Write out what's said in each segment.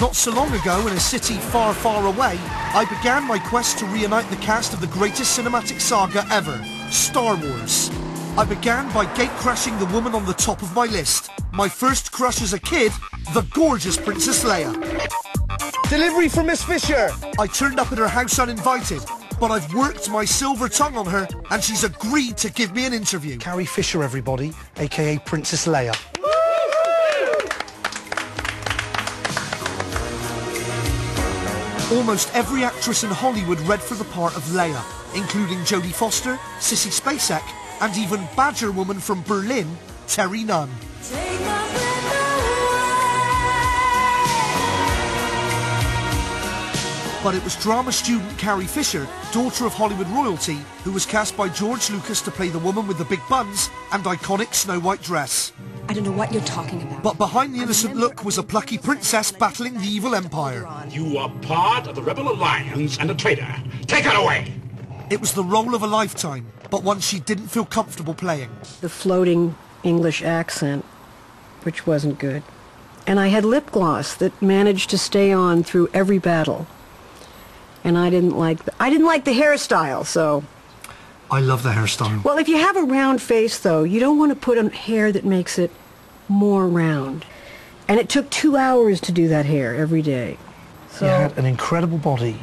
Not so long ago, in a city far, far away, I began my quest to reunite the cast of the greatest cinematic saga ever, Star Wars. I began by gate-crashing the woman on the top of my list. My first crush as a kid, the gorgeous Princess Leia. Delivery from Miss Fisher! I turned up at her house uninvited, but I've worked my silver tongue on her and she's agreed to give me an interview. Carrie Fisher, everybody, aka Princess Leia. Almost every actress in Hollywood read for the part of Leia, including Jodie Foster, Sissy Spacek, and even Badger Woman from Berlin, Terri Nunn. But it was drama student Carrie Fisher, daughter of Hollywood royalty, who was cast by George Lucas to play the woman with the big buns and iconic Snow White dress. I don't know what you're talking about. But behind the innocent look was a plucky princess battling the evil empire. You are part of the Rebel Alliance and a traitor. Take her away! It was the role of a lifetime, but one she didn't feel comfortable playing. The floating English accent, which wasn't good. And I had lip gloss that managed to stay on through every battle. And I didn't like the, I didn't like the hairstyle, so I love the hairstyle. well, if you have a round face, though, you don't want to put on hair that makes it more round. And it took two hours to do that hair every day. So, You had an incredible body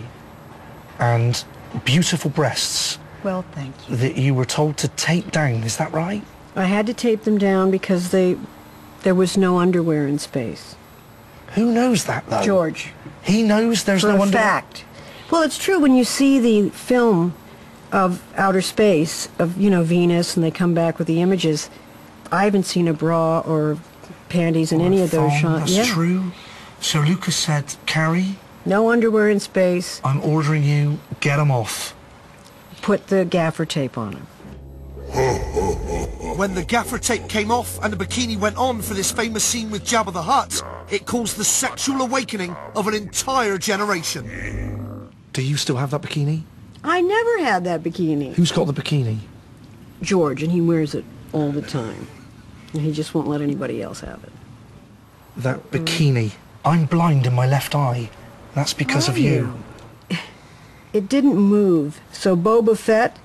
and beautiful breasts well, thank you. that you were told to tape down. Is that right? I had to tape them down because they, there was no underwear in space. Who knows that though? George, He knows there's for no a under- fact. Well, it's true when you see the film of outer space of you know Venus, and they come back with the images. I haven't seen a bra or panties in any of those shots. That's yeah. true. So Lucas said, Carrie, No underwear in space. I'm ordering you, get them off. Put the gaffer tape on them. When the gaffer tape came off and the bikini went on for this famous scene with Jabba the Hutt, it caused the sexual awakening of an entire generation. Do you still have that bikini? I never had that bikini. Who's got the bikini? George, and he wears it all the time. And he just won't let anybody else have it. That bikini. I'm blind in my left eye. That's because of Are you. It didn't move, so Boba Fett,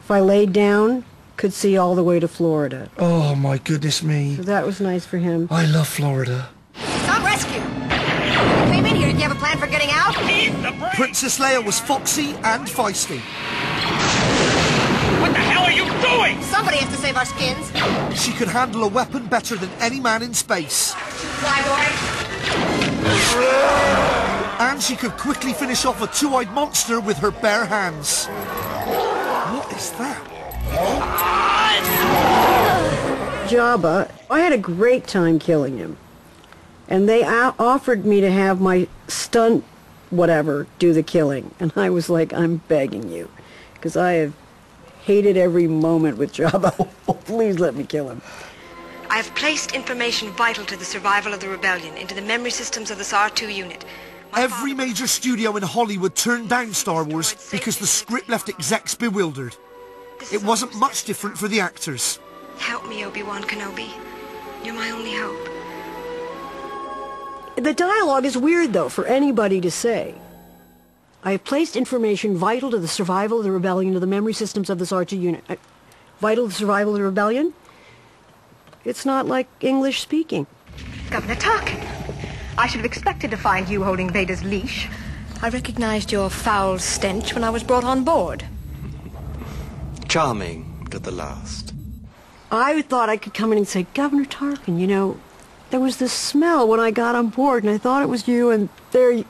if I laid down, could see all the way to Florida. Oh my goodness me. So that was nice for him. I love Florida. Stop rescue! You came in here. Did you have a plan for getting out? Princess Leia was foxy and feisty. What the hell are you doing? Somebody has to save our skins. She could handle a weapon better than any man in space. Flyboy. And she could quickly finish off a two-eyed monster with her bare hands. What is that? Jabba, I had a great time killing him. And they offered me to have my stunt whatever do the killing. And I was like, I'm begging you. Because I have hated every moment with Jabba. Please let me kill him. I have placed information vital to the survival of the rebellion into the memory systems of this R2 unit. My Every father- major studio in Hollywood turned down Star Wars because the script left execs bewildered. it wasn't much different for the actors. Help me, Obi-Wan Kenobi. You're my only hope. The dialogue is weird, though, for anybody to say. I have placed information vital to the survival of the rebellion to the memory systems of this R2 unit. Uh, vital to the survival of the rebellion? It's not like English speaking. Governor Tarkin. I should have expected to find you holding Vader's leash. I recognized your foul stench when I was brought on board. Charming to the last. I thought I could come in and say, Governor Tarkin, you know, there was this smell when I got on board, and I thought it was you, and there... y-"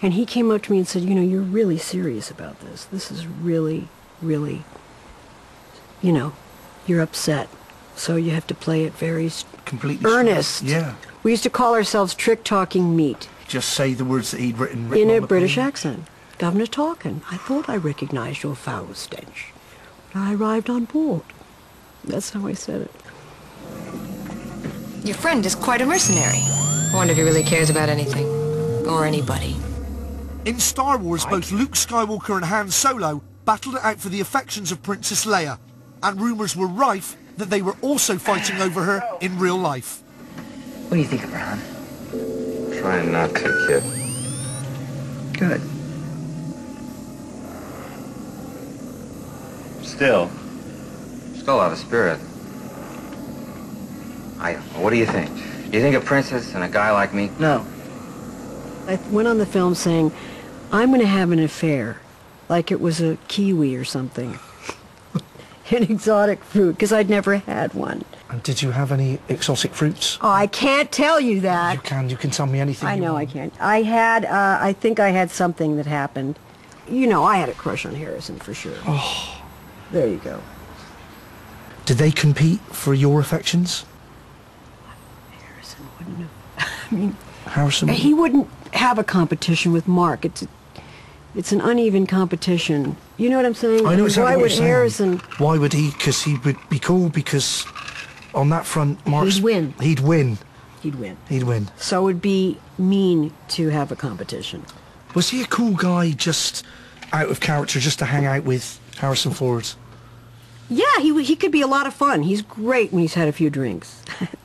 And he came up to me and said, you know, you're really serious about this. This is really, really, you know, you're upset. So you have to play it very Completely earnest. straight. Yeah. We used to call ourselves trick-talking meat Just say the words that he'd written. written in a British page. accent. Governor Tarkin, I thought I recognized your foul stench. when I arrived on board. That's how I said it. Your friend is quite a mercenary. I wonder if he really cares about anything. Or anybody. In Star Wars, both Luke Skywalker and Han Solo battled it out for the affections of Princess Leia, and rumours were rife that they were also fighting over her in real life. What do you think of her, hon? Trying not to, kid. Good. Still. Still out of spirit. I What do you think? Do you think a princess and a guy like me? No. I went on the film saying, I'm going to have an affair, like it was a kiwi or something. an exotic fruit, because I'd never had one. And did you have any exotic fruits? Oh, I can't tell you that. You can. You can tell me anything. I you know I can't. I had, uh, I think I had something that happened. You know, I had a crush on Harrison for sure. Oh. There you go. Did they compete for your affections? Harrison wouldn't have. I mean, Harrison. he wouldn't have a competition with Mark. It's, it's an uneven competition. You know what I'm saying? I know exactly Why would you're saying. Harrison? Why would he? Because he would be cool. Because on that front, Mark's win. He'd win. He'd win. He'd win. So it'd be mean to have a competition. Was he a cool guy, just out of character, just to hang out with Harrison Ford? Yeah, he he could be a lot of fun. He's great when he's had a few drinks.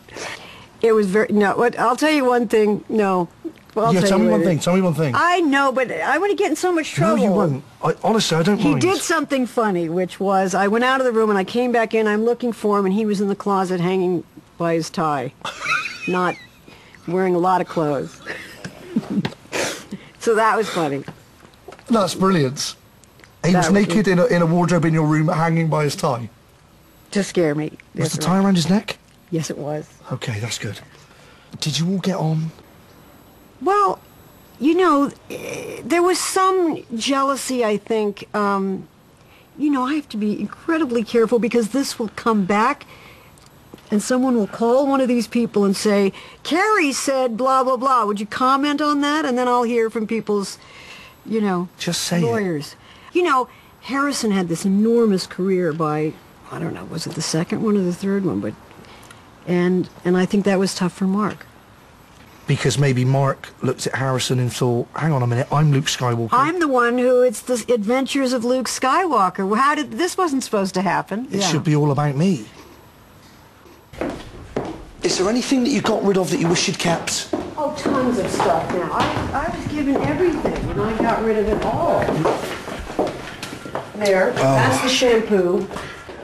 it was very no. What I'll tell you one thing. No, well, I'll yeah, tell, tell me one later. thing. Tell me one thing. I know, but I want to get in so much trouble. no, you won't. I, honestly, I don't He mind. did something funny, which was I went out of the room and I came back in. I'm looking for him, and he was in the closet hanging by his tie, not wearing a lot of clothes. so that was funny. That's brilliant. He That was was naked in a, in a wardrobe in your room, hanging by his tie. To scare me. Was the right. tie around his neck? Yes, it was. Okay, that's good. Did you all get on? Well, you know, eh, there was some jealousy, I think. Um, you know, I have to be incredibly careful because this will come back and someone will call one of these people and say, Carrie said blah, blah, blah. Would you comment on that? And then I'll hear from people's, you know, Just say it. lawyers. You know, Harrison had this enormous career by, I don't know, was it the second one or the third one? But, and, and I think that was tough for Mark. Because maybe Mark looked at Harrison and thought, hang on a minute, I'm Luke Skywalker. I'm the one who it's the adventures of Luke Skywalker. How did this wasn't supposed to happen? It should be all about me. Is there anything that you got rid of that you wish you'd kept? Oh, tons of stuff now. I, I was given everything, and I got rid of it all. There, oh. that's the shampoo.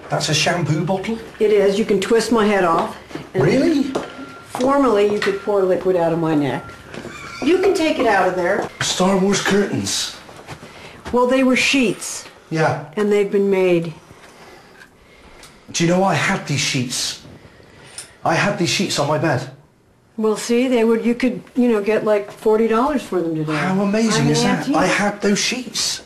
That's a shampoo bottle? It is. You can twist my head off. Really? Formerly, you could pour liquid out of my neck. You can take it out of there. Star Wars curtains. Well, they were sheets, Yeah. and they've been made. Do you know I had these sheets? I had these sheets on my bed. Well, see, they would. You could, you know, get like forty dollars for them today. How amazing I'm is that? I had those sheets.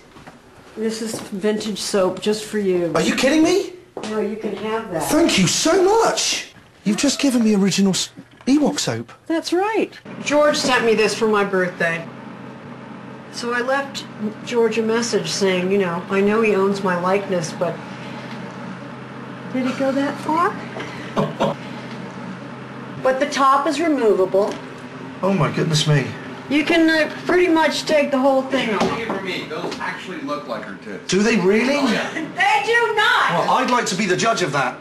This is vintage soap just for you. Are you kidding me? No, you can have that. Thank you so much. You've just given me original Ewok soap. That's right. George sent me this for my birthday. So I left George a message saying, you know, I know he owns my likeness, but did it go that far? but the top is removable. Oh my goodness me. You can uh, pretty much take the whole thing off. for me, those actually look like her tits. Do they really? They do not! Well, I'd like to be the judge of that.